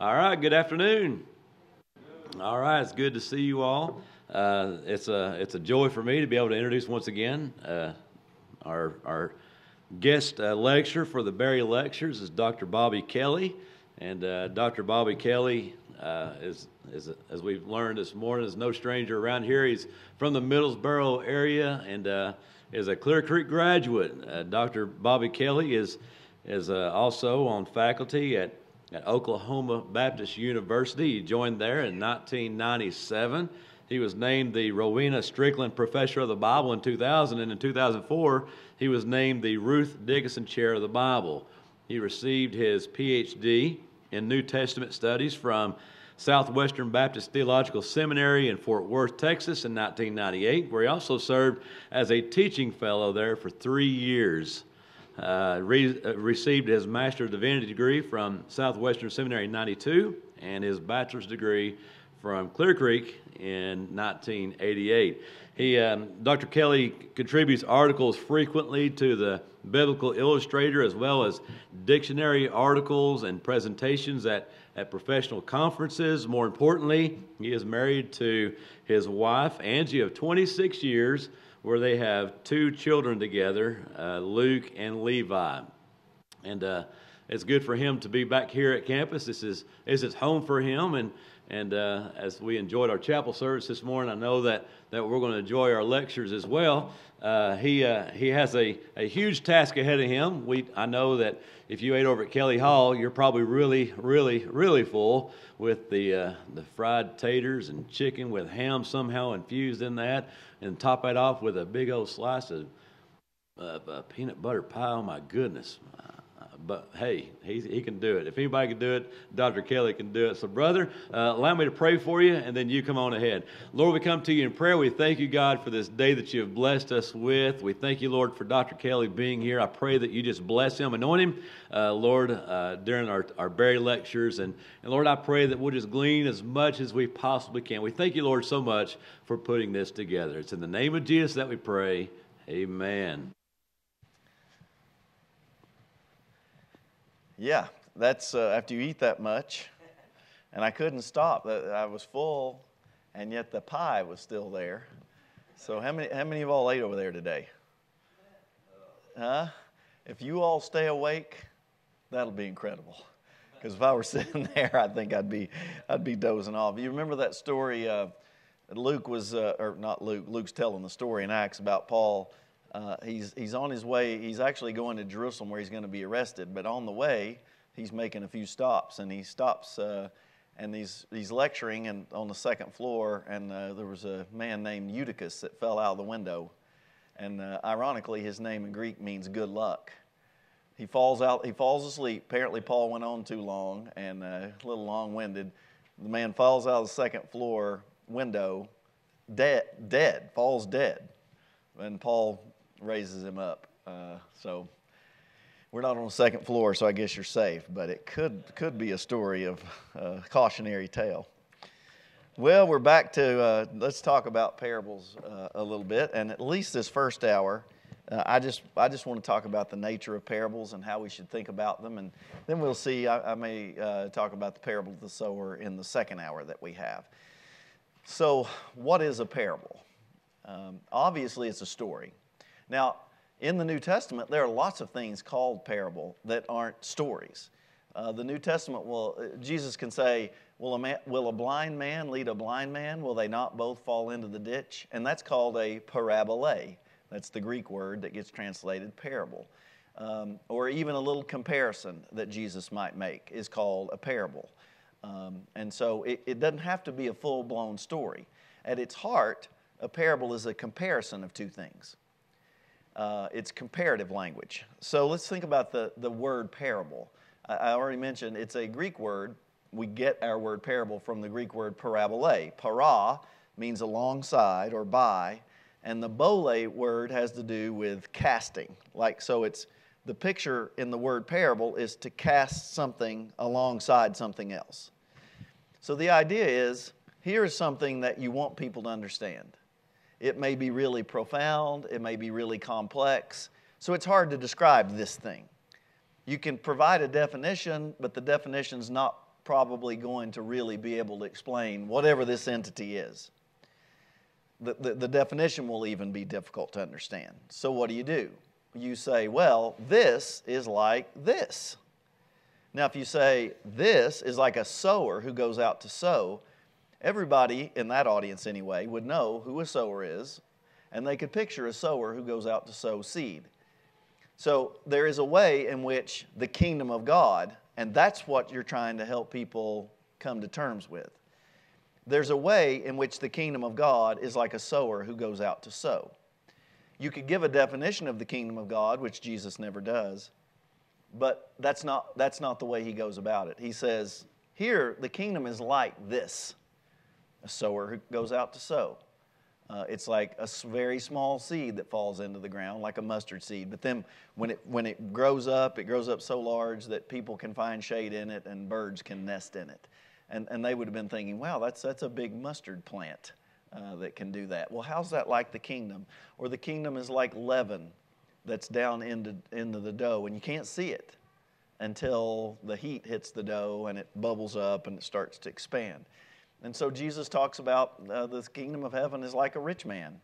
All right, good afternoon. All right, it's good to see you all. Uh, it's a it's a joy for me to be able to introduce once again uh, our our guest uh, lecturer for the Barry Lectures is Dr. Bobby Kelly, and uh, Dr. Bobby Kelly uh, is is as we've learned this morning is no stranger around here. He's from the Middlesboro area and uh, is a Clear Creek graduate. Dr. Bobby Kelly is is also on faculty at at Oklahoma Baptist University. He joined there in 1997. He was named the Rowena Strickland Professor of the Bible in 2000, and in 2004, he was named the Ruth Dickinson Chair of the Bible. He received his PhD in New Testament studies from Southwestern Baptist Theological Seminary in Fort Worth, Texas in 1998, where he also served as a teaching fellow there for three years. Uh, re- uh, received his Master of Divinity degree from Southwestern Seminary in 92 and his bachelor's degree from Clear Creek in 1988. He, um, Dr. Kelly contributes articles frequently to the Biblical Illustrator as well as dictionary articles and presentations at, at professional conferences. More importantly, he is married to his wife, Angie, of 26 years where they have two children together, uh, Luke and Levi. And uh, it's good for him to be back here at campus. This is, this is home for him. And, and uh, as we enjoyed our chapel service this morning, I know that, that we're going to enjoy our lectures as well. Uh, he, uh, he has a, a huge task ahead of him. We, I know that if you ate over at Kelly Hall, you're probably really, really, really full with the, uh, the fried taters and chicken with ham somehow infused in that and top it off with a big old slice of uh, peanut butter pie. Oh my goodness! But hey, he, he can do it. If anybody can do it, Dr. Kelly can do it. So, brother, uh, allow me to pray for you, and then you come on ahead. Lord, we come to you in prayer. We thank you, God, for this day that you have blessed us with. We thank you, Lord, for Dr. Kelly being here. I pray that you just bless him, anoint him, uh, Lord, uh, during our, our Berry lectures. And, and Lord, I pray that we'll just glean as much as we possibly can. We thank you, Lord, so much for putting this together. It's in the name of Jesus that we pray. Amen. Yeah, that's uh, after you eat that much. And I couldn't stop. I was full, and yet the pie was still there. So, how many, how many of all ate over there today? Huh? If you all stay awake, that'll be incredible. Because if I were sitting there, I think I'd be, I'd be dozing off. You remember that story? Uh, Luke was, uh, or not Luke, Luke's telling the story in Acts about Paul. Uh, he's, he's on his way, he's actually going to Jerusalem where he's going to be arrested, but on the way, he's making a few stops, and he stops uh, and he's, he's lecturing and on the second floor, and uh, there was a man named Eutychus that fell out of the window. And uh, ironically, his name in Greek means good luck. He falls out, he falls asleep. Apparently, Paul went on too long and uh, a little long winded. The man falls out of the second floor window, dead, dead, falls dead. And Paul raises him up. Uh, so we're not on the second floor, so I guess you're safe, but it could, could be a story of a cautionary tale. Well, we're back to, uh, let's talk about parables uh, a little bit, and at least this first hour. Uh, I just I just want to talk about the nature of parables and how we should think about them, and then we'll see. I, I may uh, talk about the parable of the sower in the second hour that we have. So, what is a parable? Um, obviously, it's a story. Now, in the New Testament, there are lots of things called parable that aren't stories. Uh, the New Testament will, uh, Jesus can say, will a, man, will a blind man lead a blind man? Will they not both fall into the ditch? And that's called a parabole. That's the Greek word that gets translated parable. Um, or even a little comparison that Jesus might make is called a parable. Um, and so it, it doesn't have to be a full blown story. At its heart, a parable is a comparison of two things. Uh, it's comparative language. So let's think about the, the word parable. I, I already mentioned it's a Greek word. We get our word parable from the Greek word parabole. Para means alongside or by, and the bole word has to do with casting. Like, so it's the picture in the word parable is to cast something alongside something else. So the idea is here is something that you want people to understand. It may be really profound, it may be really complex, so it's hard to describe this thing. You can provide a definition, but the definition's not probably going to really be able to explain whatever this entity is. The, the, the, definition will even be difficult to understand. So, what do you do? You say, well, this is like this. Now, if you say this is like a sower who goes out to sow, everybody in that audience, anyway, would know who a sower is, and they could picture a sower who goes out to sow seed. So there is a way in which the kingdom of God, and that's what you're trying to help people come to terms with. There's a way in which the kingdom of God is like a sower who goes out to sow. You could give a definition of the kingdom of God, which Jesus never does, but that's not, that's not the way he goes about it. He says, Here, the kingdom is like this a sower who goes out to sow. Uh, it's like a very small seed that falls into the ground, like a mustard seed. But then when it, when it grows up, it grows up so large that people can find shade in it and birds can nest in it. And, and they would have been thinking, wow, that's, that's a big mustard plant uh, that can do that. Well, how's that like the kingdom? Or the kingdom is like leaven that's down into, into the dough, and you can't see it until the heat hits the dough and it bubbles up and it starts to expand. And so Jesus talks about uh, the kingdom of heaven is like a rich man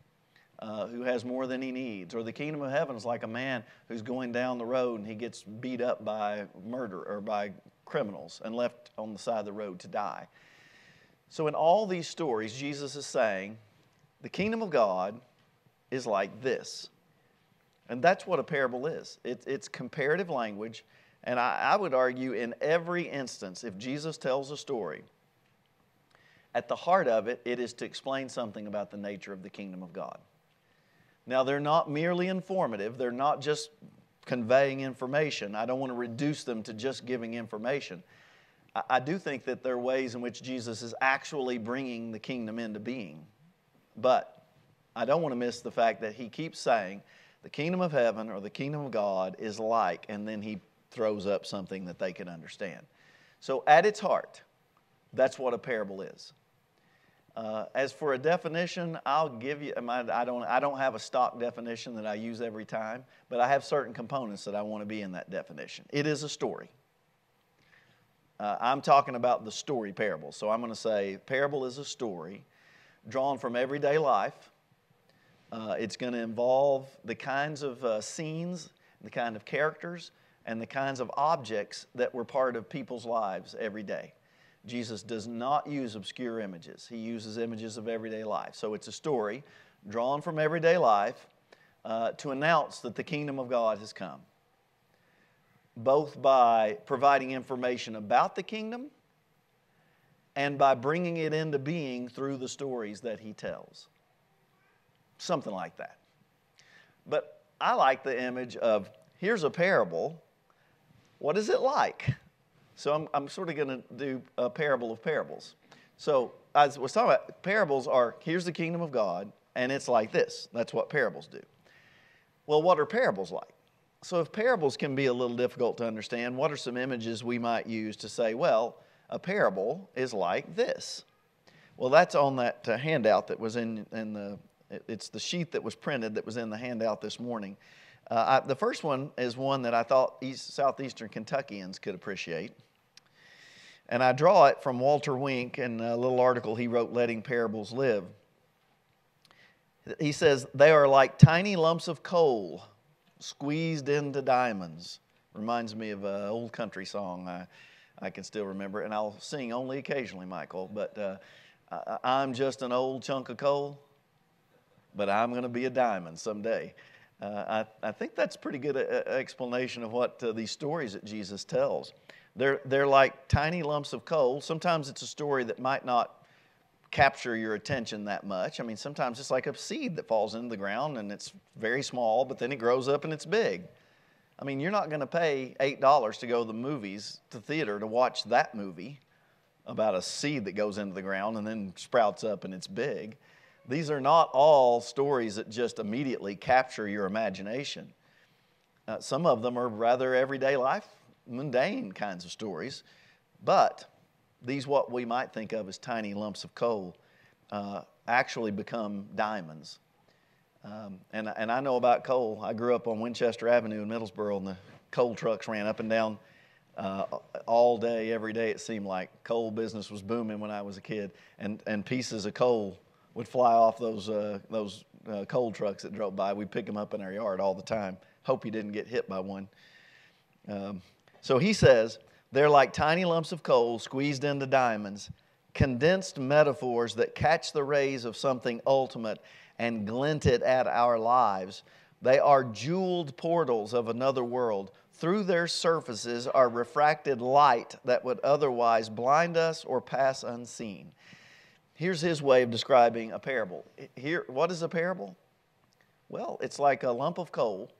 uh, who has more than he needs, or the kingdom of heaven is like a man who's going down the road and he gets beat up by murder or by criminals and left on the side of the road to die. So, in all these stories, Jesus is saying the kingdom of God is like this. And that's what a parable is it, it's comparative language. And I, I would argue in every instance, if Jesus tells a story, at the heart of it, it is to explain something about the nature of the kingdom of God. Now, they're not merely informative, they're not just conveying information. I don't want to reduce them to just giving information. I, do think that there are ways in which Jesus is actually bringing the kingdom into being. But I don't want to miss the fact that he keeps saying the kingdom of heaven or the kingdom of God is like, and then he throws up something that they can understand. So, at its heart, that's what a parable is. Uh, as for a definition, I'll give you, I don't, I don't have a stock definition that I use every time, but I have certain components that I want to be in that definition. It is a story. Uh, I'm talking about the story parable. So I'm going to say parable is a story drawn from everyday life. Uh, it's going to involve the kinds of uh, scenes, the kind of characters, and the kinds of objects that were part of people's lives every day. Jesus does not use obscure images, he uses images of everyday life. So it's a story drawn from everyday life uh, to announce that the kingdom of God has come, both by providing information about the kingdom and by bringing it into being through the stories that he tells. Something like that. But I like the image of here's a parable. What is it like? So I'm, I'm sort of going to do a parable of parables. So as was talking about, parables are here's the kingdom of God, and it's like this. That's what parables do. Well, what are parables like? So if parables can be a little difficult to understand, what are some images we might use to say, well, a parable is like this? Well, that's on that uh, handout that was in, in the, it's the sheet that was printed that was in the handout this morning. Uh, I, the first one is one that I thought East, Southeastern Kentuckians could appreciate. And I draw it from Walter Wink in a little article he wrote, Letting Parables Live. He says, They are like tiny lumps of coal squeezed into diamonds. Reminds me of an old country song I, I can still remember, and I'll sing only occasionally, Michael. But uh, I, I'm just an old chunk of coal, but I'm going to be a diamond someday. Uh, I, I, think that's a pretty good uh, explanation of what uh, these stories that Jesus tells. They're, they're like tiny lumps of coal. Sometimes it's a story that might not capture your attention that much. I mean, sometimes it's like a seed that falls into the ground and it's very small, but then it grows up and it's big. I mean, you're not going to pay $8 to go to the movies, to theater, to watch that movie about a seed that goes into the ground and then sprouts up and it's big. These are not all stories that just immediately capture your imagination. Uh, some of them are rather everyday life, mundane kinds of stories, but these, what we might think of as tiny lumps of coal, uh, actually become diamonds. Um, and, and I know about coal. I grew up on Winchester Avenue in Middlesboro, and the coal trucks ran up and down uh, all day, every day. It seemed like coal business was booming when I was a kid, and, and pieces of coal would fly off those, uh, those uh, coal trucks that drove by. We'd pick them up in our yard all the time. Hope he didn't get hit by one. Um, so he says, they're like tiny lumps of coal squeezed into diamonds, condensed metaphors that catch the rays of something ultimate and glint it at our lives. They are jeweled portals of another world. Through their surfaces are refracted light that would otherwise blind us or pass unseen. Here's his way of describing a parable. Here, what is a parable? Well, it's like a lump of coal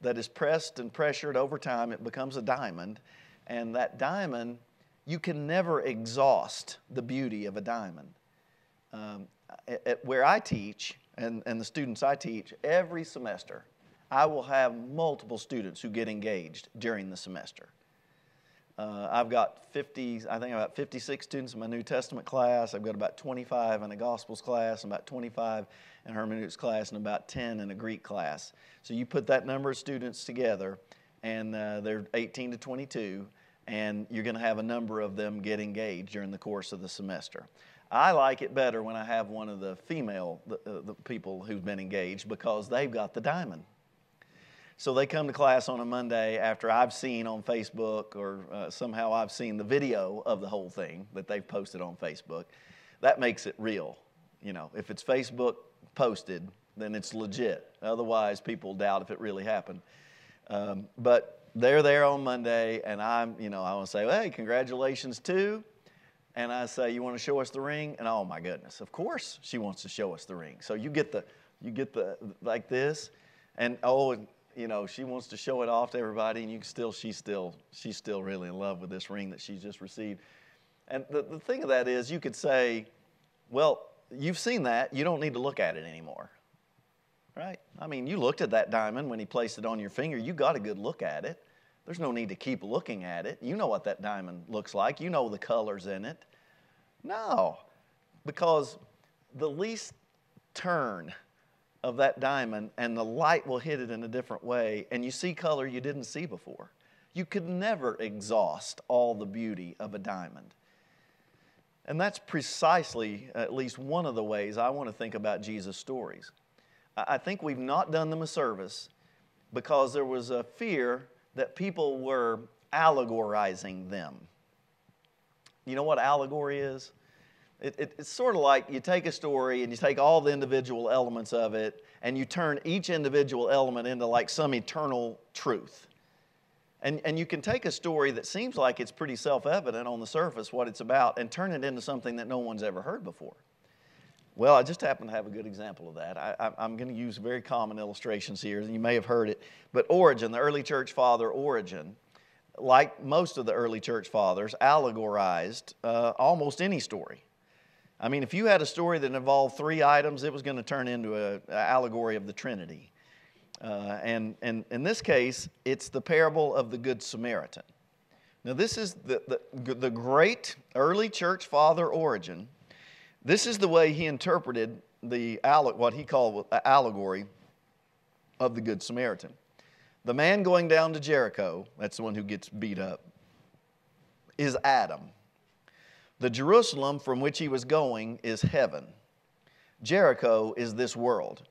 that is pressed and pressured over time, it becomes a diamond. And that diamond, you can never exhaust the beauty of a diamond. Um, at, where I teach, and, and the students I teach, every semester, I will have multiple students who get engaged during the semester. Uh, I've got 50, I think about 56 students in my New Testament class. I've got about 25 in a Gospels class, and about 25 in hermeneutics class, and about 10 in a Greek class. So you put that number of students together, and uh, they're 18 to 22, and you're going to have a number of them get engaged during the course of the semester. I like it better when I have one of the female the, uh, the people who've been engaged because they've got the diamond. So they come to class on a Monday after I've seen on Facebook or uh, somehow I've seen the video of the whole thing that they've posted on Facebook. That makes it real. You know, if it's Facebook posted, then it's legit. Otherwise, people doubt if it really happened. Um, but they're there on Monday, and I'm, you know, I want to say, hey, congratulations too. And I say, you want to show us the ring? And oh my goodness, of course she wants to show us the ring. So you get the, you get the like this, and oh, you know, she wants to show it off to everybody, and you can still, she's still, she's still really in love with this ring that she's just received. And the, the thing of that is, you could say, well, you've seen that, you don't need to look at it anymore. Right? I mean, you looked at that diamond when he placed it on your finger, you got a good look at it. There's no need to keep looking at it. You know what that diamond looks like, you know the colors in it. No, because the least turn of that diamond and the light will hit it in a different way and you see color you didn't see before. You could never exhaust all the beauty of a diamond. And that's precisely at least one of the ways I want to think about Jesus' stories. I think we've not done them a service because there was a fear that people were allegorizing them. You know what allegory is? It, it, it's sort of like you take a story and you take all the individual elements of it and you turn each individual element into like some eternal truth. And, and you can take a story that seems like it's pretty self evident on the surface what it's about and turn it into something that no one's ever heard before. Well, I just happen to have a good example of that. I, am going to use very common illustrations here, and you may have heard it. But Origen, the early church father Origen, like most of the early church fathers, allegorized uh, almost any story. I mean, if you had a story that involved three items, it was going to turn into an allegory of the Trinity. Uh, and, and in this case, it's the parable of the Good Samaritan. Now, this is the, the, the great early church father Origen. This is the way he interpreted the what he called allegory of the Good Samaritan. The man going down to Jericho, that's the one who gets beat up, is Adam. The Jerusalem from which he was going is heaven. Jericho is this world.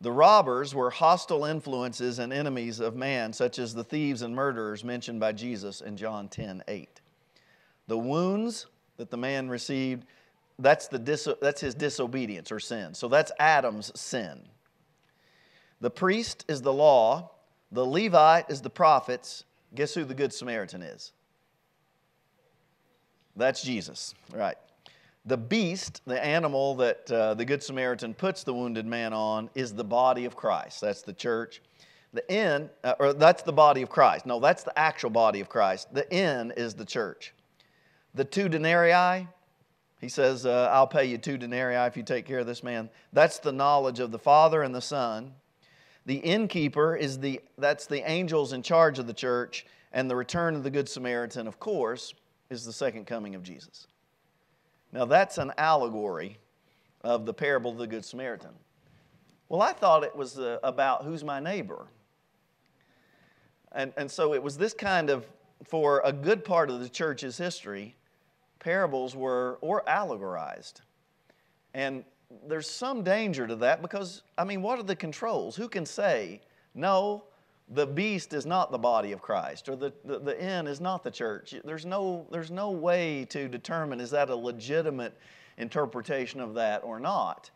The robbers were hostile influences and enemies of man, such as the thieves and murderers mentioned by Jesus in John 10 8. The wounds that the man received, that's, the dis- that's his disobedience or sin. So that's Adam's sin. The priest is the law, the Levite is the prophets. Guess who the Good Samaritan is? That's Jesus, right. The beast, the animal that uh, the Good Samaritan puts the wounded man on, is the body of Christ. That's the church. The inn, uh, or that's the body of Christ. No, that's the actual body of Christ. The inn is the church. The two denarii, he says, uh, I'll pay you two denarii if you take care of this man. That's the knowledge of the Father and the Son. The innkeeper is the, that's the angels in charge of the church. And the return of the Good Samaritan, of course, is the second coming of Jesus. Now, that's an allegory of the parable of the Good Samaritan. Well, I thought it was uh, about who's my neighbor. And, and so it was this kind of for a good part of the church's history, parables were or allegorized. And there's some danger to that because, I mean, what are the controls? Who can say, no, the beast is not the body of Christ or the, the, the inn is not the church? There's no, there's no way to determine is that a legitimate interpretation of that or not.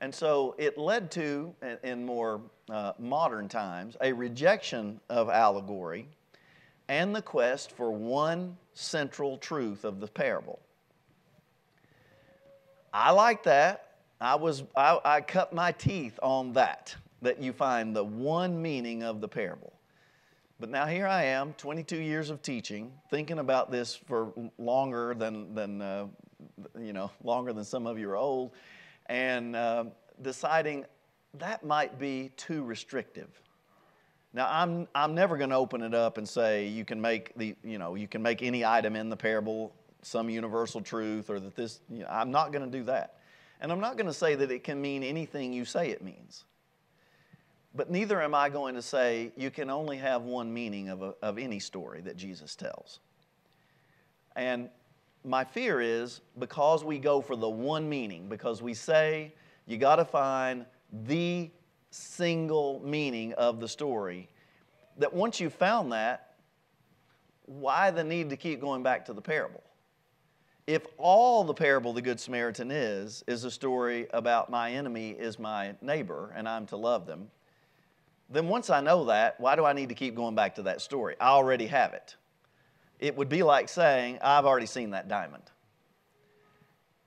And so it led to, in more uh, modern times, a rejection of allegory and the quest for one central truth of the parable. I like that. I, was, I, I cut my teeth on that, that you find the one meaning of the parable. But now here I am, 22 years of teaching, thinking about this for longer than, than uh, you know, longer than some of you are old, and uh, deciding that might be too restrictive. Now, I'm, I'm never going to open it up and say you can make the, you know, you can make any item in the parable some universal truth or that this, you know, I'm not going to do that. And I'm not going to say that it can mean anything you say it means. But neither am I going to say you can only have one meaning of, a, of any story that Jesus tells. And my fear is because we go for the one meaning, because we say you got to find the single meaning of the story, that once you've found that, why the need to keep going back to the parable? If all the parable the Good Samaritan is, is a story about my enemy is my neighbor and I'm to love them, then once I know that, why do I need to keep going back to that story? I already have it. It would be like saying, I've already seen that diamond.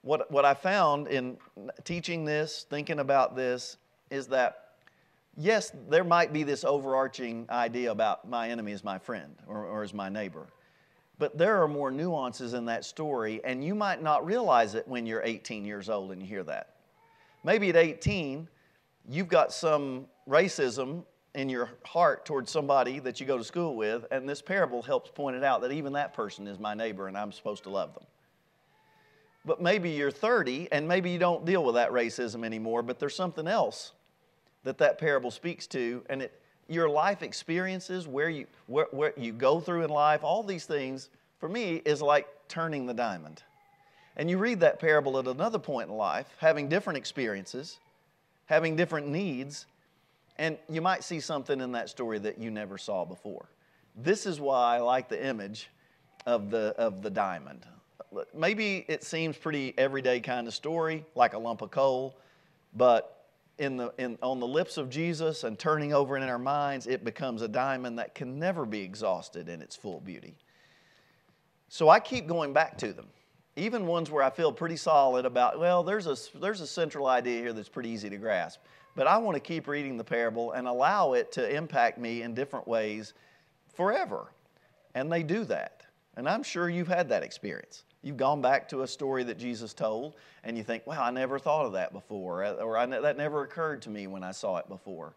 What, what I found in teaching this, thinking about this, is that yes, there might be this overarching idea about my enemy is my friend or, or is my neighbor. But there are more nuances in that story, and you might not realize it when you're 18 years old and you hear that. Maybe at 18, you've got some racism in your heart towards somebody that you go to school with, and this parable helps point it out that even that person is my neighbor and I'm supposed to love them. But maybe you're 30 and maybe you don't deal with that racism anymore, but there's something else that that parable speaks to, and it, your life experiences, where you, where, where you go through in life, all these things, for me, is like turning the diamond. And you read that parable at another point in life, having different experiences, having different needs, and you might see something in that story that you never saw before. This is why I like the image of the, of the diamond. Maybe it seems pretty everyday kind of story, like a lump of coal, but in the, in, on the lips of Jesus and turning over in our minds, it becomes a diamond that can never be exhausted in its full beauty. So I keep going back to them, even ones where I feel pretty solid about, well, there's a, there's a central idea here that's pretty easy to grasp. But I want to keep reading the parable and allow it to impact me in different ways forever. And they do that. And I'm sure you've had that experience. You've gone back to a story that Jesus told, and you think, wow, I never thought of that before, uh, or that never occurred to me when I saw it before.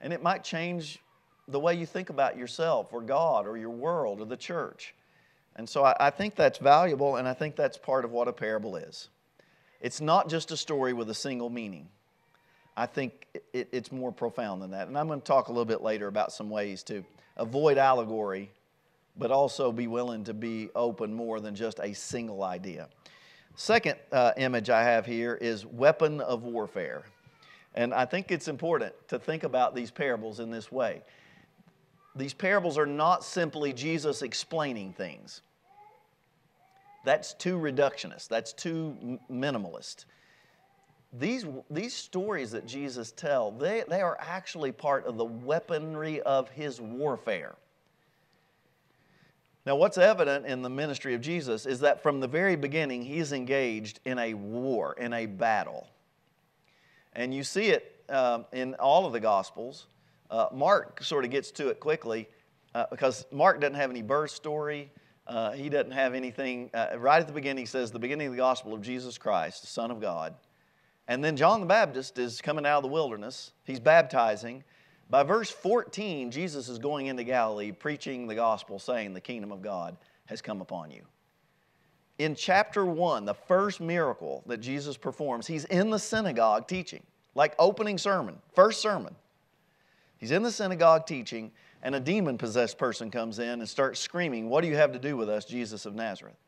And it might change the way you think about yourself, or God, or your world, or the church. And so I, I think that's valuable, and I think that's part of what a parable is. It's not just a story with a single meaning. I think it, it's more profound than that. And I'm going to talk a little bit later about some ways to avoid allegory but also be willing to be open more than just a single idea. Second uh, image I have here is weapon of warfare. And I think it's important to think about these parables in this way. These parables are not simply Jesus explaining things. That's too reductionist, that's too minimalist. These, these stories that Jesus tells, they, they are actually part of the weaponry of his warfare. Now, what's evident in the ministry of Jesus is that from the very beginning, he's engaged in a war, in a battle. And you see it uh, in all of the Gospels. Uh, Mark sort of gets to it quickly uh, because Mark doesn't have any birth story. Uh, he doesn't have anything. Uh, right at the beginning, he says, the beginning of the gospel of Jesus Christ, the Son of God. And then John the Baptist is coming out of the wilderness. He's baptizing. By verse 14, Jesus is going into Galilee preaching the gospel, saying, The kingdom of God has come upon you. In chapter 1, the first miracle that Jesus performs, he's in the synagogue teaching, like opening sermon, first sermon. He's in the synagogue teaching, and a demon possessed person comes in and starts screaming, What do you have to do with us, Jesus of Nazareth?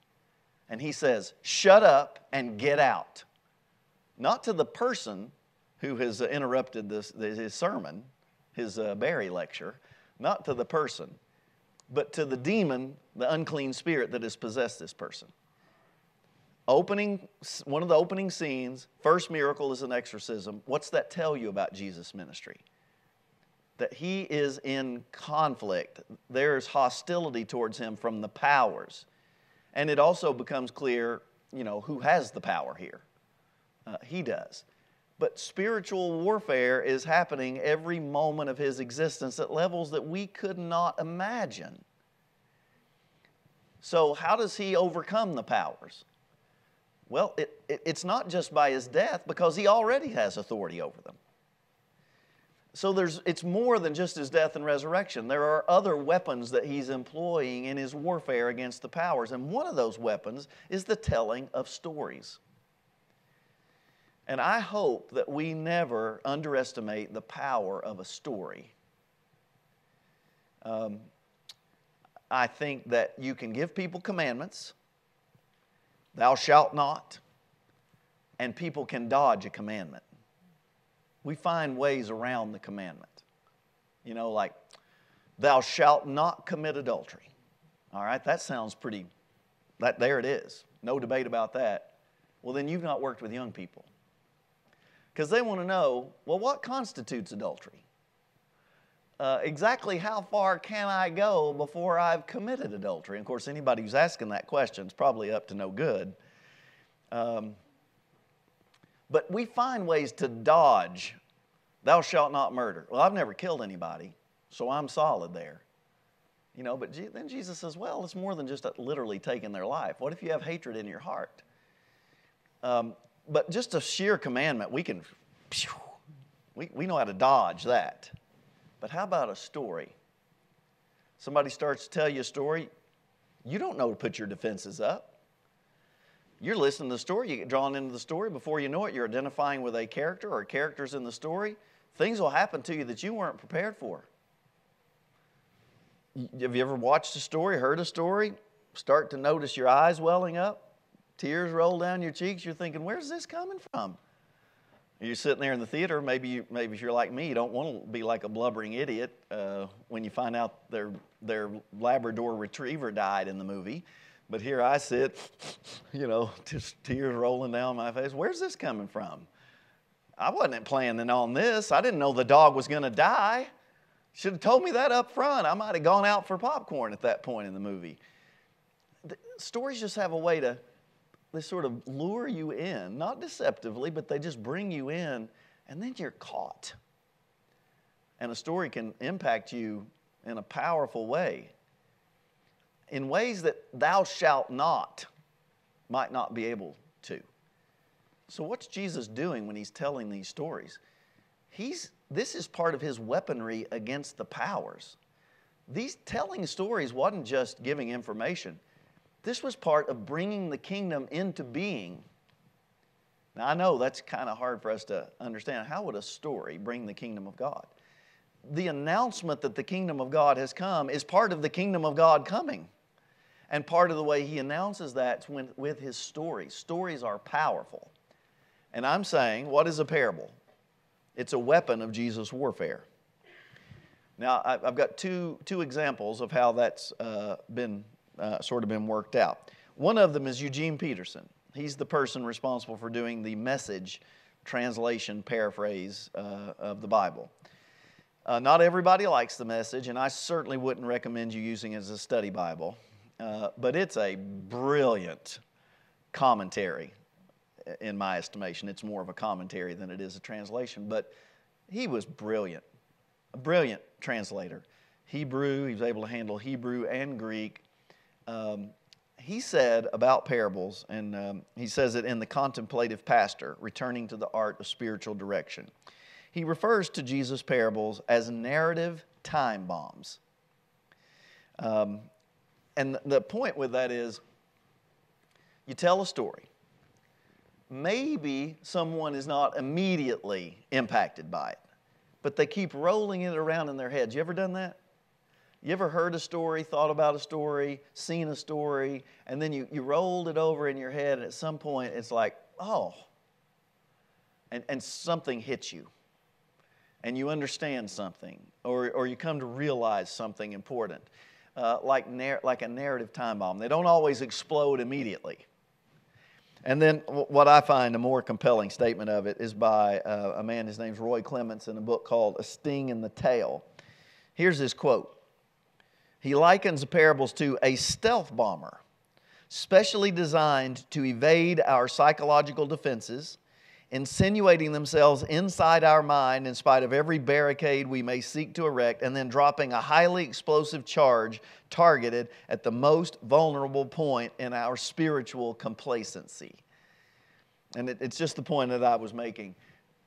And he says, Shut up and get out. Not to the person who has interrupted this, his sermon, his uh, Barry lecture, not to the person, but to the demon, the unclean spirit that has possessed this person. Opening, one of the opening scenes, first miracle is an exorcism. What's that tell you about Jesus' ministry? That he is in conflict. There's hostility towards him from the powers. And it also becomes clear, you know, who has the power here. Uh, he does. But spiritual warfare is happening every moment of his existence at levels that we could not imagine. So, how does he overcome the powers? Well, it, it, it's not just by his death because he already has authority over them. So there's, it's more than just his death and resurrection. There are other weapons that he's employing in his warfare against the powers. And one of those weapons is the telling of stories. And I hope that we never underestimate the power of a story. Um, I think that you can give people commandments, thou shalt not, and people can dodge a commandment. We find ways around the commandment. You know, like, thou shalt not commit adultery. All right, that sounds pretty, that, there it is. No debate about that. Well, then you've not worked with young people because they want to know well, what constitutes adultery? Uh, exactly how far can I go before I've committed adultery? And of course, anybody who's asking that question is probably up to no good. Um, but we find ways to dodge, thou shalt not murder. Well, I've never killed anybody, so I'm solid there. You know, but then Jesus says, well, it's more than just literally taking their life. What if you have hatred in your heart? Um, but just a sheer commandment, we can, we, we know how to dodge that. But how about a story? Somebody starts to tell you a story, you don't know to put your defenses up. You're listening to the story, you get drawn into the story. Before you know it, you're identifying with a character or characters in the story. Things will happen to you that you weren't prepared for. Have you ever watched a story, heard a story, start to notice your eyes welling up? Tears roll down your cheeks. You're thinking, where's this coming from? You're sitting there in the theater. Maybe, you, maybe if you're like me, you don't want to be like a blubbering idiot uh, when you find out their, their Labrador retriever died in the movie. But here I sit, you know, just tears rolling down my face. Where's this coming from? I wasn't planning on this. I didn't know the dog was going to die. Should have told me that up front. I might have gone out for popcorn at that point in the movie. The stories just have a way to they sort of lure you in, not deceptively, but they just bring you in, and then you're caught. And a story can impact you in a powerful way, in ways that thou shalt not might not be able to. So, what's Jesus doing when he's telling these stories? He's, this is part of his weaponry against the powers. These telling stories wasn't just giving information, this was part of bringing the kingdom into being. Now, I know that's kind of hard for us to understand. How would a story bring the kingdom of God? The announcement that the kingdom of God has come is part of the kingdom of God coming. And part of the way he announces that is with his stories. Stories are powerful. And I'm saying, what is a parable? It's a weapon of Jesus' warfare. Now, I've got two, two examples of how that's uh, been uh, sort of been worked out. One of them is Eugene Peterson. He's the person responsible for doing the message translation paraphrase uh, of the Bible. Uh, not everybody likes the message, and I certainly wouldn't recommend you using it as a study Bible, uh, but it's a brilliant commentary, in my estimation. It's more of a commentary than it is a translation, but he was brilliant, a brilliant translator. Hebrew, he was able to handle Hebrew and Greek um, he said about parables, and um, he says it in The Contemplative Pastor, returning to the art of spiritual direction. He refers to Jesus' parables as narrative time bombs. Um, and the point with that is you tell a story. Maybe someone is not immediately impacted by it, but they keep rolling it around in their heads. You ever done that? You ever heard a story, thought about a story, seen a story, and then you, you rolled it over in your head, and at some point it's like, oh, and, and something hits you, and you understand something, or, or you come to realize something important, uh, like, nar- like a narrative time bomb. They don't always explode immediately. And then what I find a more compelling statement of it is by uh, a man, his name's Roy Clements, in a book called A Sting in the Tail. Here's his quote he likens the parables to a stealth bomber, specially designed to evade our psychological defenses, insinuating themselves inside our mind in spite of every barricade we may seek to erect, and then dropping a highly explosive charge targeted at the most vulnerable point in our spiritual complacency. And it, it's just the point that I was making.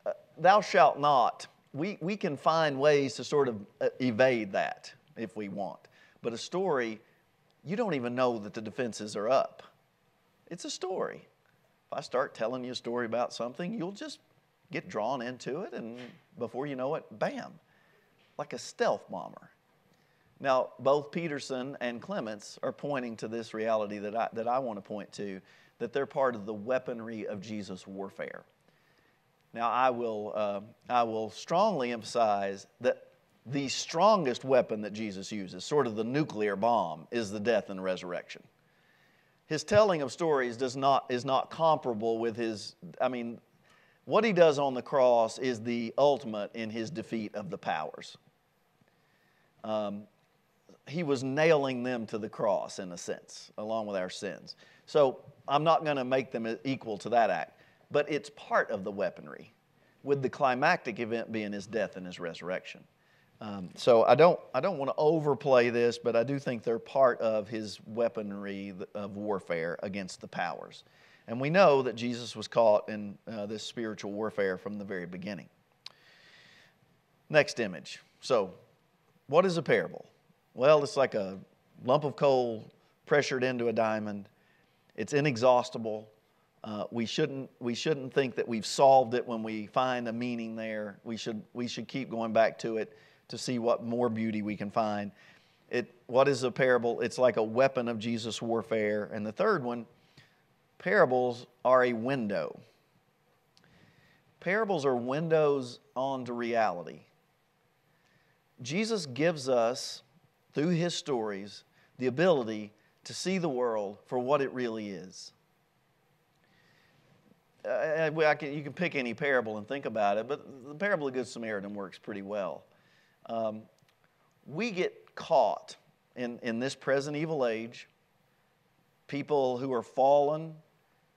Uh, thou shalt not. We, we can find ways to sort of uh, evade that if we want. But a story, you don't even know that the defenses are up. It's a story. If I start telling you a story about something, you'll just get drawn into it, and before you know it, bam, like a stealth bomber. Now, both Peterson and Clements are pointing to this reality that I, that I want to point to, that they're part of the weaponry of Jesus' warfare. Now, I will, uh, I will strongly emphasize that the strongest weapon that Jesus uses, sort of the nuclear bomb, is the death and resurrection. His telling of stories does not, is not comparable with his, I mean, what he does on the cross is the ultimate in his defeat of the powers. Um, he was nailing them to the cross in a sense, along with our sins. So I'm not going to make them equal to that act, but it's part of the weaponry, with the climactic event being his death and his resurrection. Um, so I don't, I don't want to overplay this, but I do think they're part of his weaponry of warfare against the powers. And we know that Jesus was caught in uh, this spiritual warfare from the very beginning. Next image. So, what is a parable? Well, it's like a lump of coal pressured into a diamond. It's inexhaustible. Uh, we, shouldn't, we shouldn't think that we've solved it when we find a meaning there. We should, we should keep going back to it to see what more beauty we can find. It, what is a parable? It's like a weapon of Jesus' warfare. And the third one, parables are a window. Parables are windows onto reality. Jesus gives us, through his stories, the ability to see the world for what it really is. Uh, can, you can pick any parable and think about it, but the parable of the Good Samaritan works pretty well. Um, we get caught in, in this present evil age, people who are fallen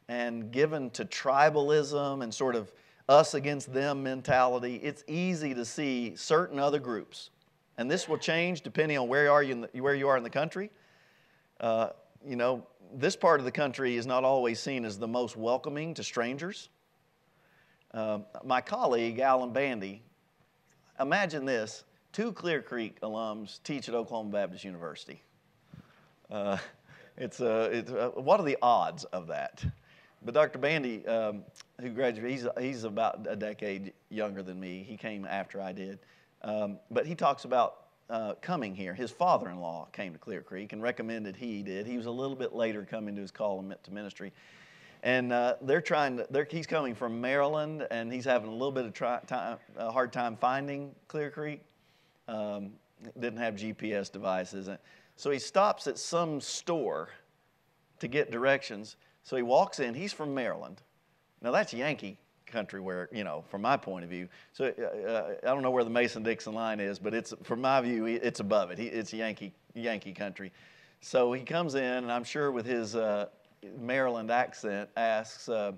and given to tribalism and sort of us against them mentality, it's easy to see certain other groups. And this will change depending on where you are, in the, where you are in the country. Uh, you know, this part of the country is not always seen as the most welcoming to strangers. Uh, my colleague, Alan Bandy, imagine this two Clear Creek alums teach at Oklahoma Baptist University. Uh, it's, uh, it's uh, what are the odds of that? But Dr. Bandy, um, who graduated, he's, he's about a decade younger than me. He came after I did. Um, but he talks about uh, coming here. His father in law came to Clear Creek and recommended he did. He was a little bit later coming to his call to ministry. And uh, they're trying to, they're, he's coming from Maryland and he's having a little bit of try, time, a hard time finding Clear Creek um, didn't have GPS devices. So he stops at some store to get directions. So he walks in. He's from Maryland. Now that's Yankee country where, you know, from my point of view. So uh, uh I don't know where the Mason-Dixon line is, but it's, from my view, it's above it. It's Yankee, Yankee country. So he comes in, and I'm sure with his uh, Maryland accent, asks, uh,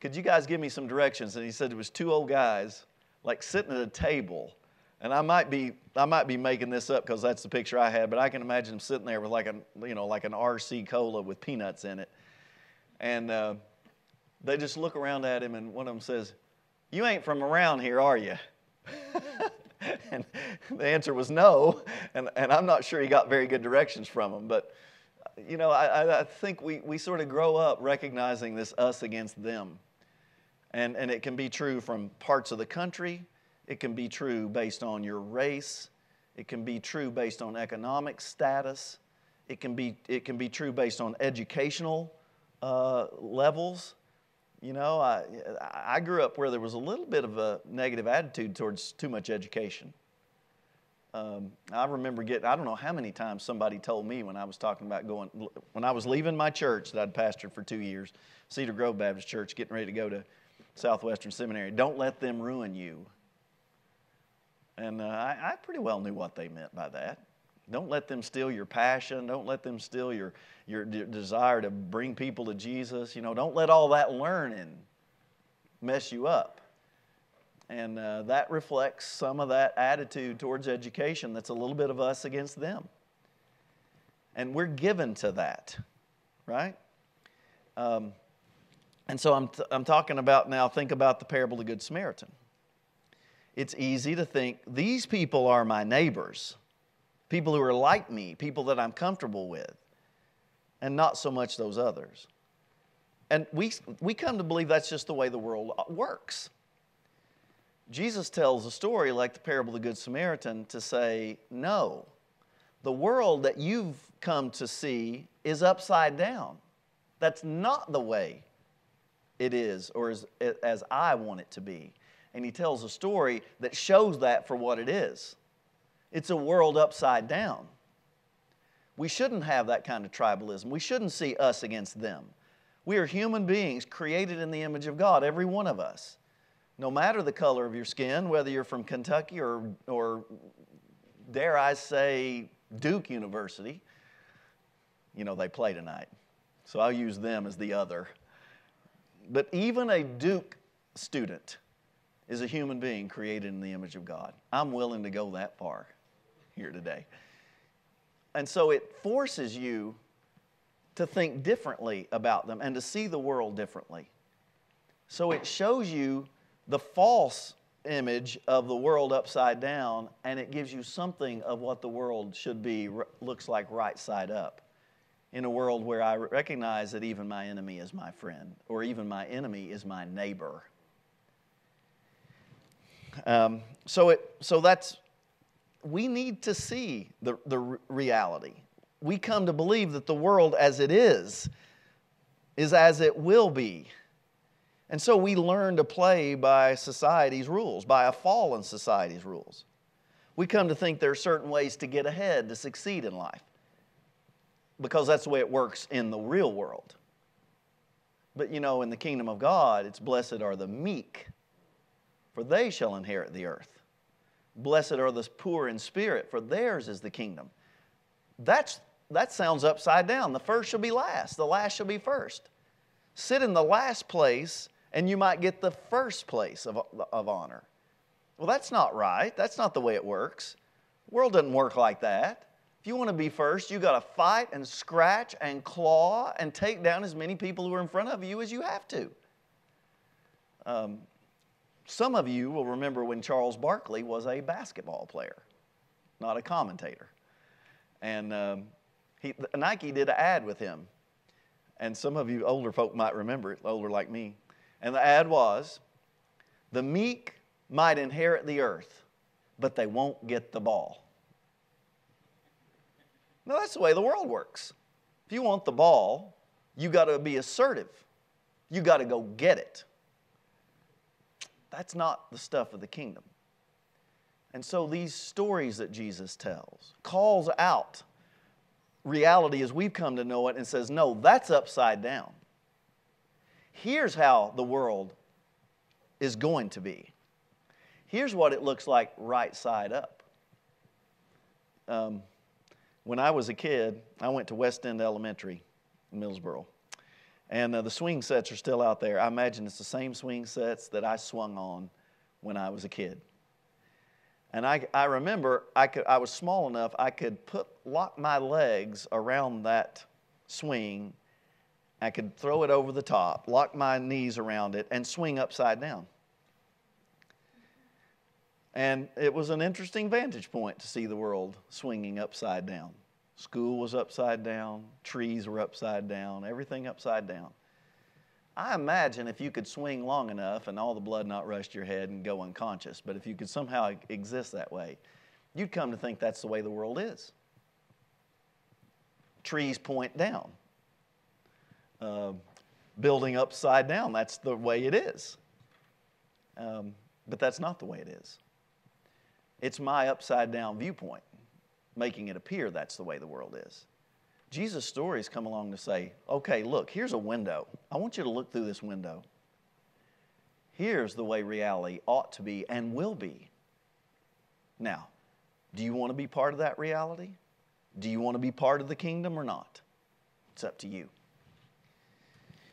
could you guys give me some directions? And he said it was two old guys, like sitting at a table and I might be I might be making this up because that's the picture I had, but I can imagine him sitting there with like a you know like an RC cola with peanuts in it, and uh, they just look around at him, and one of them says, "You ain't from around here, are you?" and the answer was no, and and I'm not sure he got very good directions from them, but. You know, I, I think we, we sort of grow up recognizing this us against them. And, and it can be true from parts of the country, it can be true based on your race. It can be true based on economic status. It can be, it can be true based on educational uh, levels. You know, I, I grew up where there was a little bit of a negative attitude towards too much education. Um, I remember getting, I don't know how many times somebody told me when I was talking about going, when I was leaving my church that I'd pastored for two years, Cedar Grove Baptist Church, getting ready to go to Southwestern Seminary, don't let them ruin you. And uh, I, I pretty well knew what they meant by that. Don't let them steal your passion. Don't let them steal your, your desire to bring people to Jesus. You know, don't let all that learning mess you up. And uh, that reflects some of that attitude towards education that's a little bit of us against them. And we're given to that, right? Um, and so I'm, I'm talking about now, think about the parable of the Good Samaritan. It's easy to think these people are my neighbors, people who are like me, people that I'm comfortable with, and not so much those others. And we, we come to believe that's just the way the world works. Jesus tells a story like the parable of the Good Samaritan to say, no, the world that you've come to see is upside down. That's not the way it is or as, as I want it to be. And he tells a story that shows that for what it is. It's a world upside down. We shouldn't have that kind of tribalism. We shouldn't see us against them. We are human beings created in the image of God, every one of us no matter the color of your skin, whether you're from Kentucky or, or dare I say, Duke University, you know, they play tonight. So I'll use them as the other. But even a Duke student is a human being created in the image of God. I'm willing to go that far here today. And so it forces you to think differently about them and to see the world differently. So it shows you the false image of the world upside down, and it gives you something of what the world should be, looks like right side up. In a world where I recognize that even my enemy is my friend, or even my enemy is my neighbor. Um, so, it, so that's, we need to see the, the reality. We come to believe that the world as it is, is as it will be. And so we learn to play by society's rules, by a fallen society's rules. We come to think there are certain ways to get ahead, to succeed in life, because that's the way it works in the real world. But you know, in the kingdom of God, it's blessed are the meek, for they shall inherit the earth. Blessed are the poor in spirit, for theirs is the kingdom. That's, that sounds upside down. The first shall be last, the last shall be first. Sit in the last place and you might get the first place of, of honor. Well, that's not right. That's not the way it works. The world doesn't work like that. If you want to be first, you got to fight and scratch and claw and take down as many people who are in front of you as you have to. Um, some of you will remember when Charles Barkley was a basketball player, not a commentator. And um, he, Nike did an ad with him. And some of you older folk might remember it, older like me. And the ad was the meek might inherit the earth, but they won't get the ball. Now, that's the way the world works. If you want the ball, you got to be assertive. You got to go get it. That's not the stuff of the kingdom. And so these stories that Jesus tells calls out reality as we've come to know it and says, no, that's upside down. Here's how the world is going to be. Here's what it looks like right side up. Um, when I was a kid, I went to West End Elementary in Millsboro. And uh, the swing sets are still out there. I imagine it's the same swing sets that I swung on when I was a kid. And I, I remember I, could, I was small enough, I could put, lock my legs around that swing I could throw it over the top, lock my knees around it, and swing upside down. And it was an interesting vantage point to see the world swinging upside down. School was upside down, trees were upside down, everything upside down. I imagine if you could swing long enough and all the blood not rush to your head and go unconscious, but if you could somehow exist that way, you'd come to think that's the way the world is. Trees point down. Uh, building upside down, that's the way it is. Um, but that's not the way it is. It's my upside down viewpoint, making it appear that's the way the world is. Jesus' stories come along to say, okay, look, here's a window. I want you to look through this window. Here's the way reality ought to be and will be. Now, do you want to be part of that reality? Do you want to be part of the kingdom or not? It's up to you.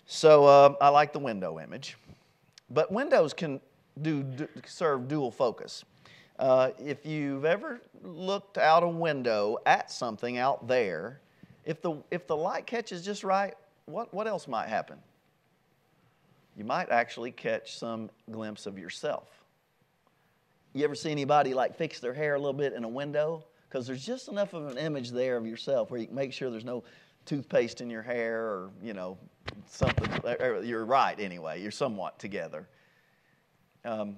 So uh, I like the window image, but windows can do, do serve dual focus. Uh, if you've ever looked out a window at something out there if the, if the light catches just right, what, what else might happen? You might actually catch some glimpse of yourself. You ever see anybody like fix their hair a little bit in a window? Because there's just enough of an image there of yourself where you can make sure there's no toothpaste in your hair or, you know, something. You're right anyway, you're somewhat together. Um,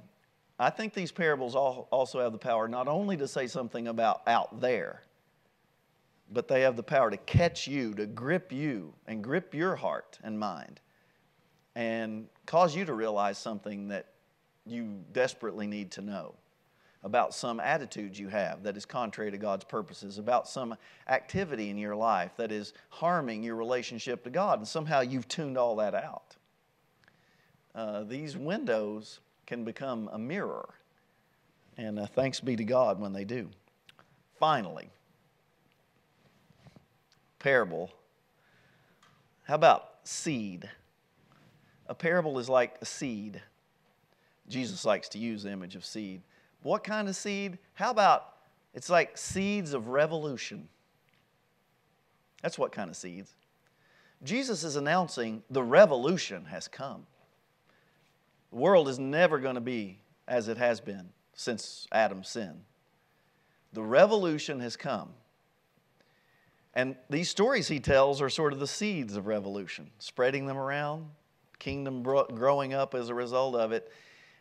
I think these parables also have the power not only to say something about out there, but they have the power to catch you, to grip you, and grip your heart and mind, and cause you to realize something that you desperately need to know about some attitude you have that is contrary to God's purposes, about some activity in your life that is harming your relationship to God, and somehow you've tuned all that out. Uh, these windows can become a mirror, and uh, thanks be to God when they do. Finally, parable. How about seed? A parable is like a seed. Jesus likes to use the image of seed. What kind of seed? How about it's like seeds of revolution? That's what kind of seeds. Jesus is announcing the revolution has come. The world is never going to be as it has been since Adam's sin. The revolution has come. And these stories he tells are sort of the seeds of revolution, spreading them around, kingdom growing up as a result of it.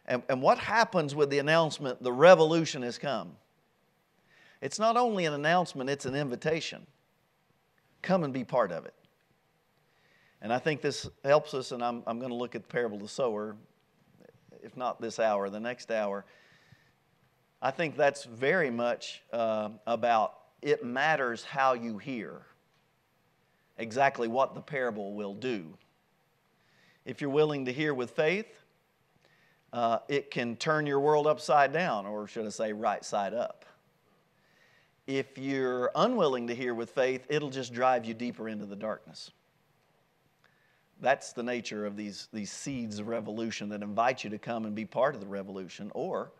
And, and what happens with the announcement, the revolution has come? It's not only an announcement, it's an invitation. Come and be part of it. And I think this helps us, and I'm, I'm going to look at the parable of the sower, if not this hour, the next hour. I think that's very much uh, about it matters how you hear exactly what the parable will do. If you're willing to hear with faith, uh, it can turn your world upside down, or should I say, right side up. If you're unwilling to hear with faith, it'll just drive you deeper into the darkness. That's the nature of these, these seeds of revolution that invite you to come and be part of the revolution, or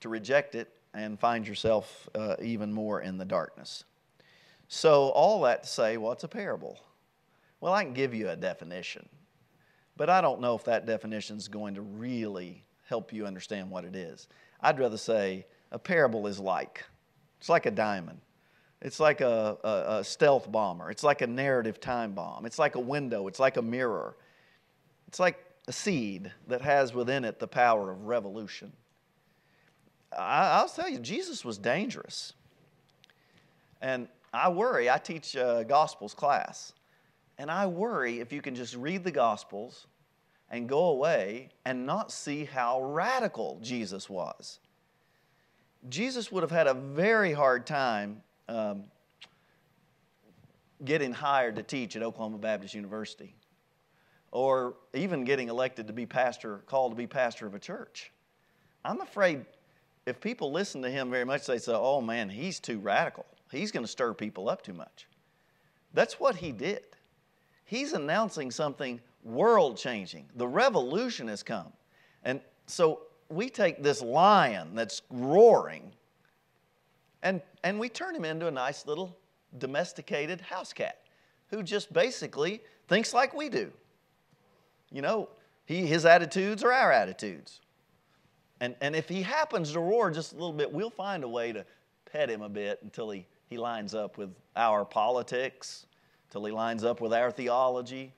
to reject it and find yourself uh, even more in the darkness. So, all that to say, what's well, a parable? Well, I can give you a definition, but I don't know if that definition is going to really help you understand what it is. I'd rather say a parable is like it's like a diamond. It's like a, a, a, stealth bomber. It's like a narrative time bomb. It's like a window. It's like a mirror. It's like a seed that has within it the power of revolution. I, will tell you, Jesus was dangerous. And I worry, I teach a Gospels class, and I worry if you can just read the Gospels and go away and not see how radical Jesus was. Jesus would have had a very hard time um, getting hired to teach at Oklahoma Baptist University or even getting elected to be pastor, called to be pastor of a church. I'm afraid if people listen to him very much, they say, oh man, he's too radical. He's going to stir people up too much. That's what he did. He's announcing something world changing. The revolution has come. And so we take this lion that's roaring and, and we turn him into a nice little domesticated house cat who just basically thinks like we do. You know, he, his attitudes are our attitudes. And, and if he happens to roar just a little bit, we'll find a way to pet him a bit until he, he lines up with our politics, till he lines up with our theology,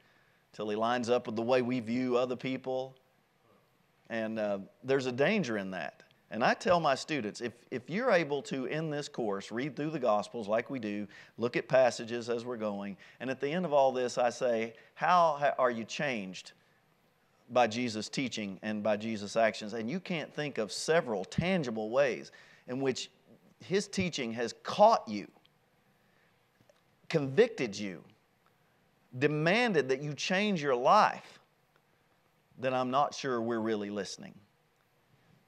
till he lines up with the way we view other people. And uh, there's a danger in that. And I tell my students if, if you're able to, in this course, read through the Gospels like we do, look at passages as we're going, and at the end of all this, I say, How are you changed by Jesus' teaching and by Jesus' actions? And you can't think of several tangible ways in which his teaching has caught you, convicted you, demanded that you change your life, then I'm not sure we're really listening.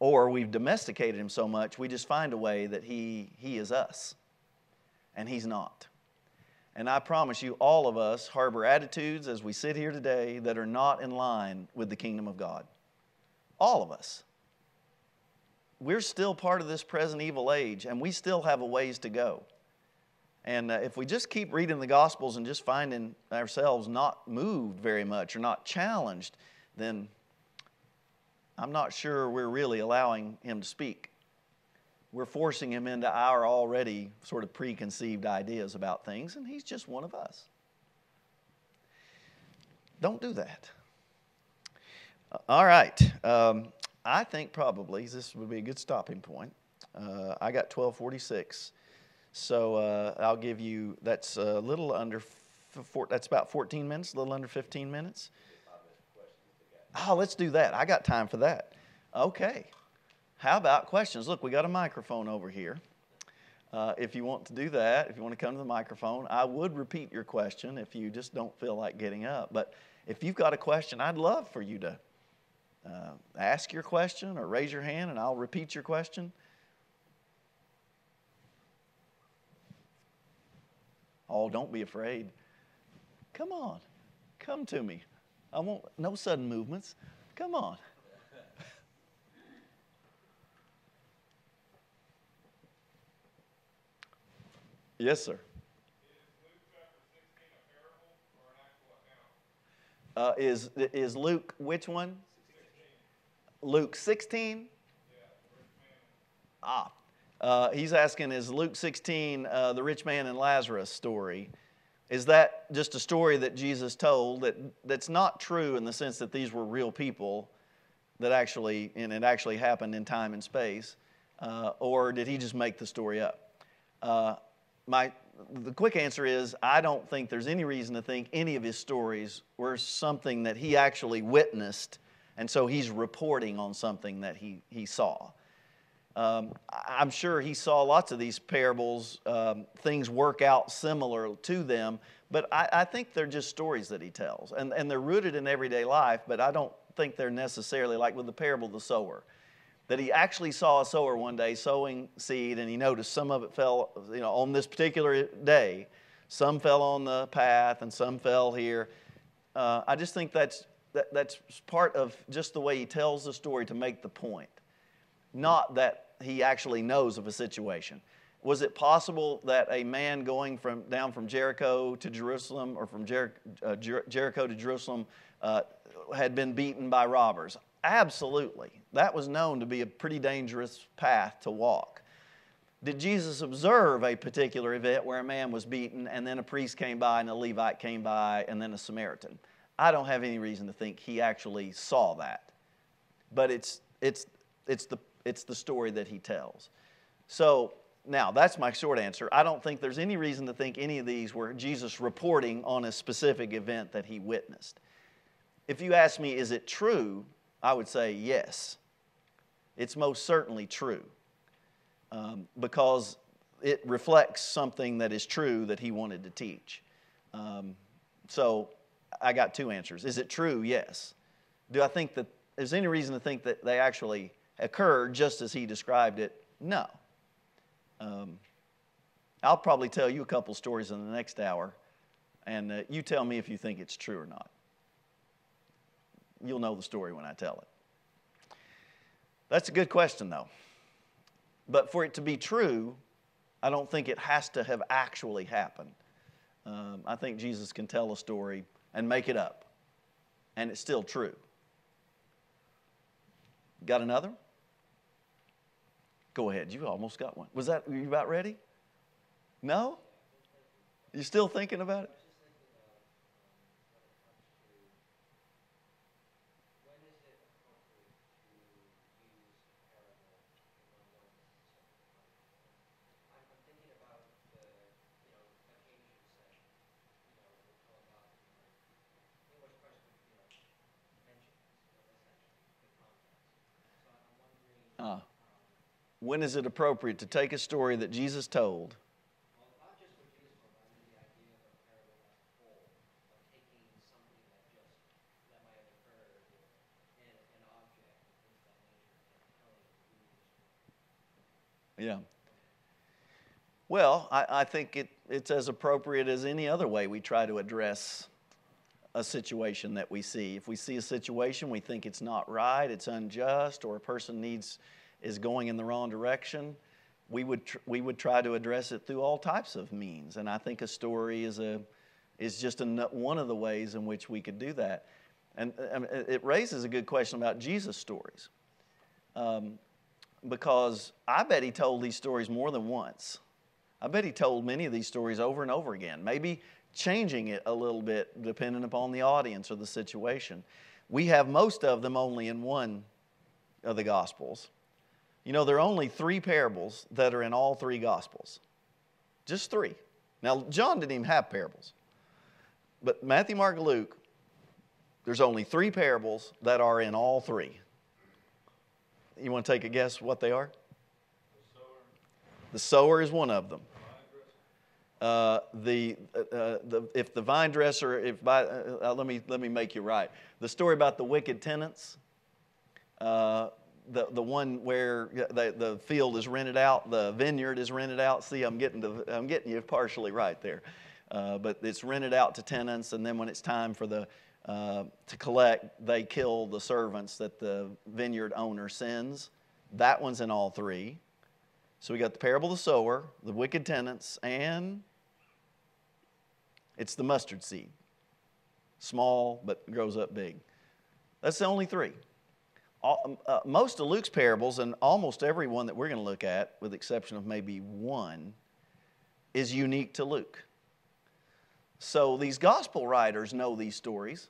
Or we've domesticated him so much, we just find a way that he, he is us, and he's not. And I promise you, all of us harbor attitudes as we sit here today that are not in line with the kingdom of God. All of us. We're still part of this present evil age, and we still have a ways to go. And uh, if we just keep reading the Gospels and just finding ourselves not moved very much or not challenged, then I'm not sure we're really allowing him to speak. We're forcing him into our already sort of preconceived ideas about things, and he's just one of us. Don't do that. Uh, all right. Um, I think probably this would be a good stopping point. Uh, I got 1246. So uh, I'll give you, that's a little under, four, that's about 14 minutes, a little under 15 minutes. Oh, let's do that. I got time for that. Okay. How about questions? Look, we got a microphone over here. Uh, if you want to do that, if you want to come to the microphone, I would repeat your question if you just don't feel like getting up. But if you've got a question, I'd love for you to uh, ask your question or raise your hand and I'll repeat your question. Oh, don't be afraid. Come on. Come to me. I want no sudden movements. Come on. yes, sir. Uh, is, is Luke which one? 16. Luke 16? Yeah, ah. Uh, he's asking, is Luke 16 uh, the rich man and Lazarus story? Is that just a story that Jesus told that, that's not true in the sense that these were real people that actually, and it actually happened in time and space? Uh, or did he just make the story up? Uh, my, the quick answer is I don't think there's any reason to think any of his stories were something that he actually witnessed, and so he's reporting on something that he, he saw. Um, I'm sure he saw lots of these parables, um, things work out similar to them, but I, I, think they're just stories that he tells. And, and they're rooted in everyday life, but I don't think they're necessarily like with the parable of the sower. That he actually saw a sower one day sowing seed, and he noticed some of it fell, you know, on this particular day. Some fell on the path, and some fell here. Uh, I just think that's, that, that's part of just the way he tells the story to make the point. Not that he actually knows of a situation. Was it possible that a man going from, down from Jericho to Jerusalem or from Jer- uh, Jer- Jericho to Jerusalem uh, had been beaten by robbers? Absolutely. That was known to be a pretty dangerous path to walk. Did Jesus observe a particular event where a man was beaten and then a priest came by and a Levite came by and then a Samaritan? I don't have any reason to think he actually saw that. But it's, it's, it's the it's the story that he tells. So now that's my short answer. I don't think there's any reason to think any of these were Jesus reporting on a specific event that he witnessed. If you ask me, is it true? I would say yes. It's most certainly true um, because it reflects something that is true that he wanted to teach. Um, so I got two answers. Is it true? Yes. Do I think that there's any reason to think that they actually occurred just as he described it? No. Um, I'll probably tell you a couple stories in the next hour, and uh, you tell me if you think it's true or not. You'll know the story when I tell it. That's a good question, though. But for it to be true, I don't think it has to have actually happened. Um, I think Jesus can tell a story and make it up, and it's still true. Got another? Go ahead. You almost got one. Was that, were you about ready? No? You still thinking about it? When is it appropriate to take a story that Jesus told. Yeah. Well, I, I think it, it's as appropriate as any other way we try to address a situation that we see. If we see a situation we think it's not right, it's unjust, or a person needs is going in the wrong direction, we would tr- we would try to address it through all types of means. And I think a story is a is just an, one of the ways in which we could do that. And um, it raises a good question about Jesus stories, um, because I bet he told these stories more than once. I bet he told many of these stories over and over again, maybe changing it a little bit depending upon the audience or the situation. We have most of them only in one of the Gospels. You know, there are only three parables that are in all three Gospels. Just three. Now, John didn't even have parables. But Matthew, Mark, Luke, there's only three parables that are in all three. You want to take a guess what they are? The sower is one of them. Uh, the, uh, uh, the, if the vine dresser, if by, uh, uh, let, me, let me make you right. The story about the wicked tenants, uh, the, the one where the, the field is rented out, the vineyard is rented out. See, I'm getting, to, I'm getting you partially right there. Uh, but it's rented out to tenants, and then when it's time for the, uh, to collect, they kill the servants that the vineyard owner sends. That one's in all three. So we got the parable of the sower, the wicked tenants, and it's the mustard seed. Small, but grows up big. That's the only three. All, um, uh, most of Luke's parables, and almost every one that we're going to look at, with the exception of maybe one, is unique to Luke. So these gospel writers know these stories.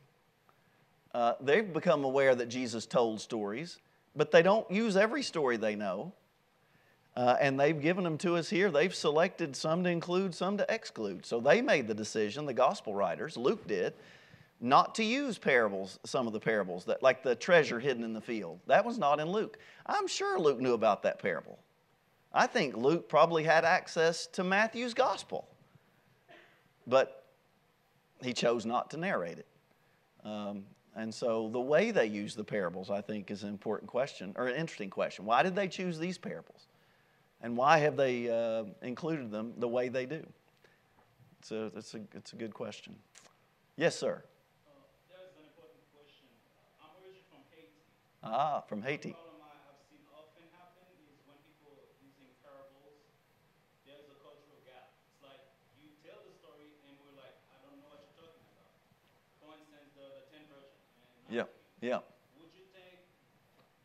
Uh, they've become aware that Jesus told stories, but they don't use every story they know. Uh, and they've given them to us here. They've selected some to include, some to exclude. So they made the decision, the gospel writers, Luke did, not to use parables, some of the parables, that, like the treasure hidden in the field. That was not in Luke. I'm sure Luke knew about that parable. I think Luke probably had access to Matthew's gospel, but he chose not to narrate it. Um, and so the way they use the parables, I think, is an important question, or an interesting question. Why did they choose these parables? And why have they uh, included them the way they do? It's a, it's, a, it's a good question. Yes, sir. Uh, there's an important question. I'm originally from Haiti. Ah, from Haiti. The problem I have seen often happen is when people are using parables, there's a cultural gap. It's like you tell the story and we're like, I don't know what you're talking about. For instance, the, the ten virgins. and Yeah, yeah. Would you think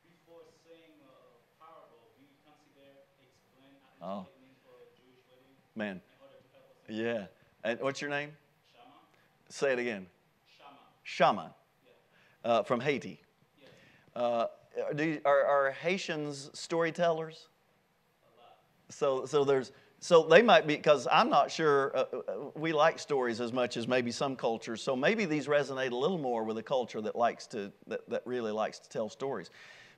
before saying a parable, do you consider explain Oh. actually mean for a Jewish wedding Man, in order to help us? yeah. And what's your name? Shama? Say it again. Shama. Shaman Yeah. uh, from Haiti. Uh, do are, are Haitians storytellers? So, so there's, so they might be because I'm not sure. Uh, uh, we like stories as much as maybe some cultures. So maybe these resonate a little more with a culture that likes to that, that really likes to tell stories.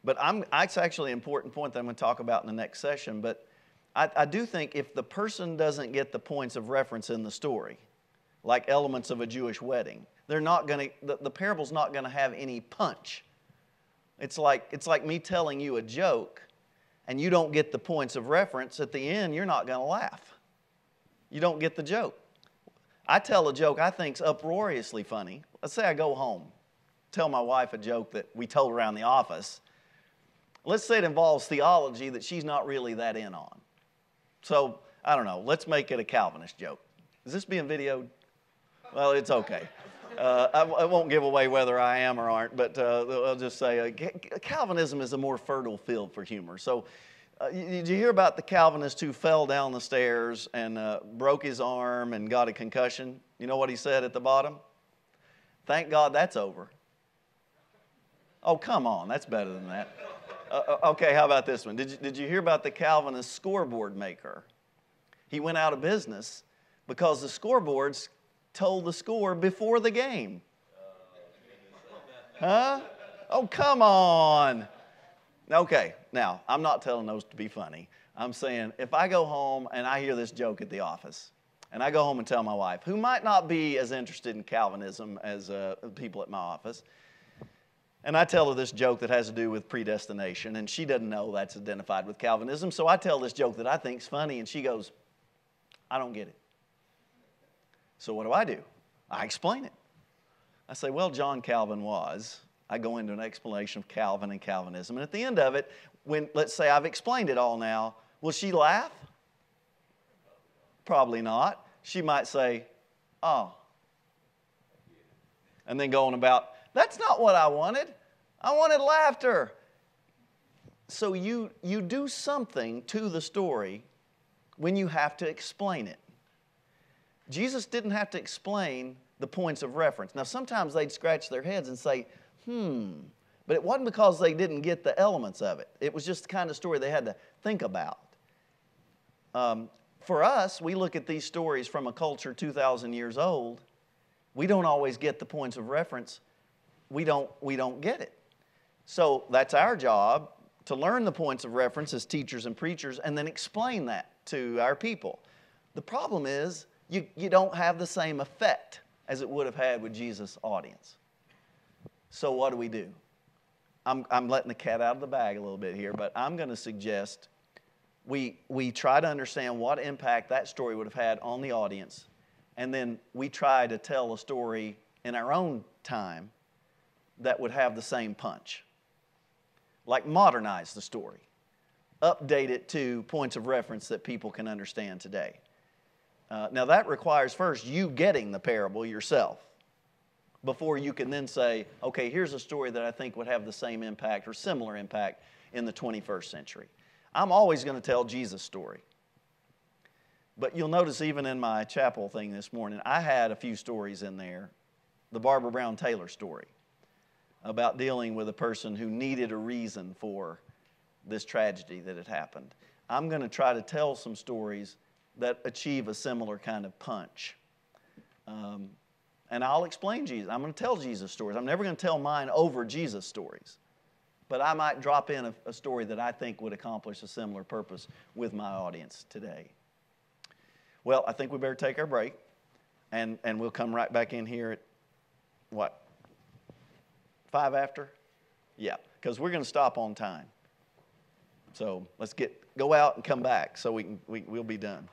But I'm, that's actually an important point that I'm going to talk about in the next session. But I, I do think if the person doesn't get the points of reference in the story, like elements of a Jewish wedding, they're not going to. The, the parable's not going to have any punch. It's like, it's like me telling you a joke and you don't get the points of reference. At the end, you're not going to laugh. You don't get the joke. I tell a joke I think's uproariously funny. Let's say I go home, tell my wife a joke that we told around the office. Let's say it involves theology that she's not really that in on. So, I don't know, let's make it a Calvinist joke. Is this being videoed? Well, it's okay. Uh, I, I, won't give away whether I am or aren't, but uh, I'll just say uh, Calvinism is a more fertile field for humor. So, uh, did you hear about the Calvinist who fell down the stairs and uh, broke his arm and got a concussion? You know what he said at the bottom? Thank God that's over. Oh, come on, that's better than that. Okay, how about this one? Did you, did you hear about the Calvinist scoreboard maker? He went out of business because the scoreboards told the score before the game. Huh? Oh, come on. Okay, now, I'm not telling those to be funny. I'm saying if I go home and I hear this joke at the office, and I go home and tell my wife, who might not be as interested in Calvinism as uh, people at my office, and I tell her this joke that has to do with predestination, and she doesn't know that's identified with Calvinism, so I tell this joke that I think's funny, and she goes, I don't get it. So what do I do? I explain it. I say, well, John Calvin was. I go into an explanation of Calvin and Calvinism. And at the end of it, when let's say I've explained it all now, will she laugh? Probably not. She might say, oh. And then go on about, that's not what I wanted. I wanted laughter. So you, you do something to the story when you have to explain it. Jesus didn't have to explain the points of reference. Now, sometimes they'd scratch their heads and say, hmm, but it wasn't because they didn't get the elements of it. It was just the kind of story they had to think about. Um, for us, we look at these stories from a culture 2,000 years old. We don't always get the points of reference. We don't, we don't get it. So that's our job to learn the points of reference as teachers and preachers and then explain that to our people. The problem is you, you don't have the same effect as it would have had with Jesus' audience. So, what do we do? I'm, I'm letting the cat out of the bag a little bit here, but I'm going to suggest we, we try to understand what impact that story would have had on the audience, and then we try to tell a story in our own time that would have the same punch. Like modernize the story, update it to points of reference that people can understand today. Uh, now, that requires first you getting the parable yourself before you can then say, okay, here's a story that I think would have the same impact or similar impact in the 21st century. I'm always going to tell Jesus' story. But you'll notice, even in my chapel thing this morning, I had a few stories in there. The Barbara Brown Taylor story about dealing with a person who needed a reason for this tragedy that had happened. I'm going to try to tell some stories that achieve a similar kind of punch. Um, and I'll explain Jesus. I'm going to tell Jesus stories. I'm never going to tell mine over Jesus stories. But I might drop in a, a story that I think would accomplish a similar purpose with my audience today. Well, I think we better take our break, and, and we'll come right back in here at what? Five after? Yeah, because we're going to stop on time. So let's get go out and come back so we can we, we'll be done.